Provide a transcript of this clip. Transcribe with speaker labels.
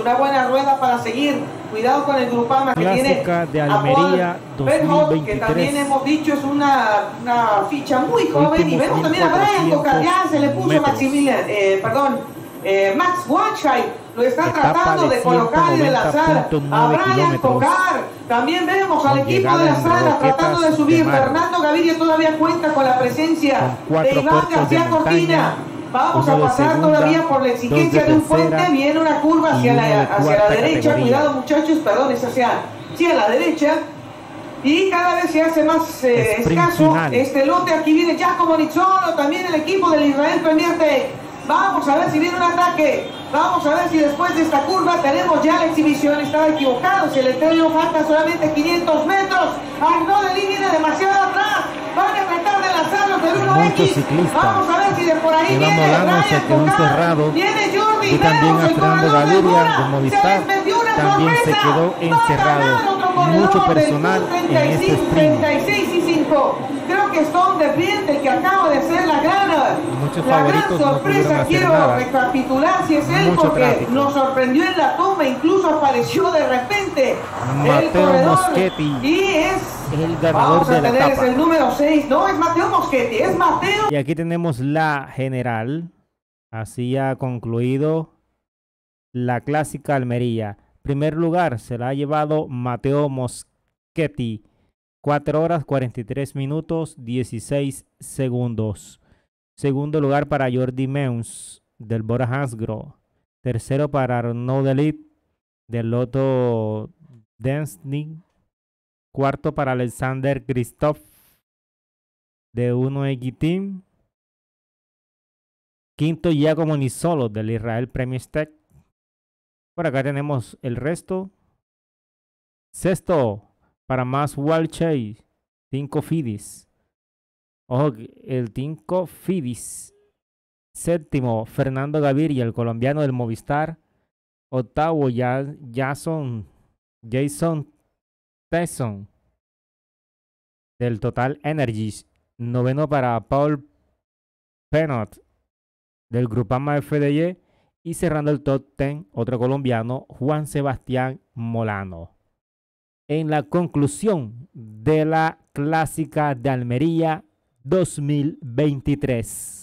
Speaker 1: Una buena rueda para seguir. Cuidado con el Grupama que tiene
Speaker 2: de Almería
Speaker 1: Paul Bernholt, que
Speaker 2: 2023.
Speaker 1: también hemos dicho es una, una ficha muy joven. y vemos también a Brian
Speaker 2: 1400
Speaker 1: Cocar, ya se le puso. Maximilian, eh, perdón, eh, Max Watscheid. Lo está
Speaker 2: Etapa
Speaker 1: tratando
Speaker 2: de
Speaker 1: de colocar y de lanzar
Speaker 2: 190.9
Speaker 1: a Brian. Cocar. También vemos al equipo de la sala tratando de subir. Fernando Gaviria todavía cuenta con la presencia
Speaker 2: Con
Speaker 1: de Iván García Cortina. Vamos a
Speaker 2: de
Speaker 1: pasar
Speaker 2: segunda,
Speaker 1: todavía por la exigencia
Speaker 2: de
Speaker 1: de un puente. Viene una curva hacia
Speaker 2: de
Speaker 1: la, hacia la derecha.
Speaker 2: categoría.
Speaker 1: Cuidado muchachos, perdón, es hacia, sí, a la derecha. Y cada vez se hace más eh, escaso
Speaker 2: final.
Speaker 1: este lote. Aquí viene Giacomo Nizzolo, también el equipo del Israel Tech. Vamos a ver si viene un ataque. Vamos a ver si después de esta curva tenemos ya la exhibición. Estaba equivocado. Si el estreno falta solamente 500 metros. Arnoldi viene demasiado atrás. Van a tratar de lanzarlos del 1X.
Speaker 2: Muchos ciclistas.
Speaker 1: Vamos a ver si de por ahí
Speaker 2: Molano se quedó encerrado. Y también Fernando
Speaker 1: corredor de
Speaker 2: Movistar. También se quedó encerrado. Mucho personal en este
Speaker 1: 35,
Speaker 2: sprint.
Speaker 1: 36 y 5. Creo que Stone de Friente, el que acaba de ser la gran, la gran
Speaker 2: no
Speaker 1: sorpresa.
Speaker 2: hacer
Speaker 1: Quiero
Speaker 2: nada.
Speaker 1: recapitular si es él,
Speaker 2: Mucho
Speaker 1: porque
Speaker 2: tráfico.
Speaker 1: nos sorprendió en la toma, incluso apareció de repente el
Speaker 2: Mateo
Speaker 1: corredor.
Speaker 2: Moschetti.
Speaker 1: Y es.
Speaker 2: El ganador
Speaker 1: Vamos a
Speaker 2: de la
Speaker 1: es el número 6. No, es Mateo Moschetti, es Mateo.
Speaker 2: Y aquí tenemos la general. Así ha concluido la clásica Almería. Primer lugar se la ha llevado Mateo Moschetti. 4 horas 43 minutos 16 segundos. Segundo lugar para Jordi Meuns del Bora Hansgrohe. Tercero para Arnaud Delit del Lotto Densning. Cuarto para Alexander Christoph de 1X Team. Quinto, Giacomo Nisolo del Israel Premier Tech. Por acá tenemos el resto. Sexto, para más Walche, Cinco Fidis. Ojo, el Cinco Fidis. Séptimo, Fernando Gaviria, el colombiano del Movistar. Octavo, Jason, Jason Tyson del Total Energies. Noveno para Paul Penot del Grupama FDY. Y cerrando el top 10, otro colombiano, Juan Sebastián Molano. En la conclusión de la clásica de Almería 2023.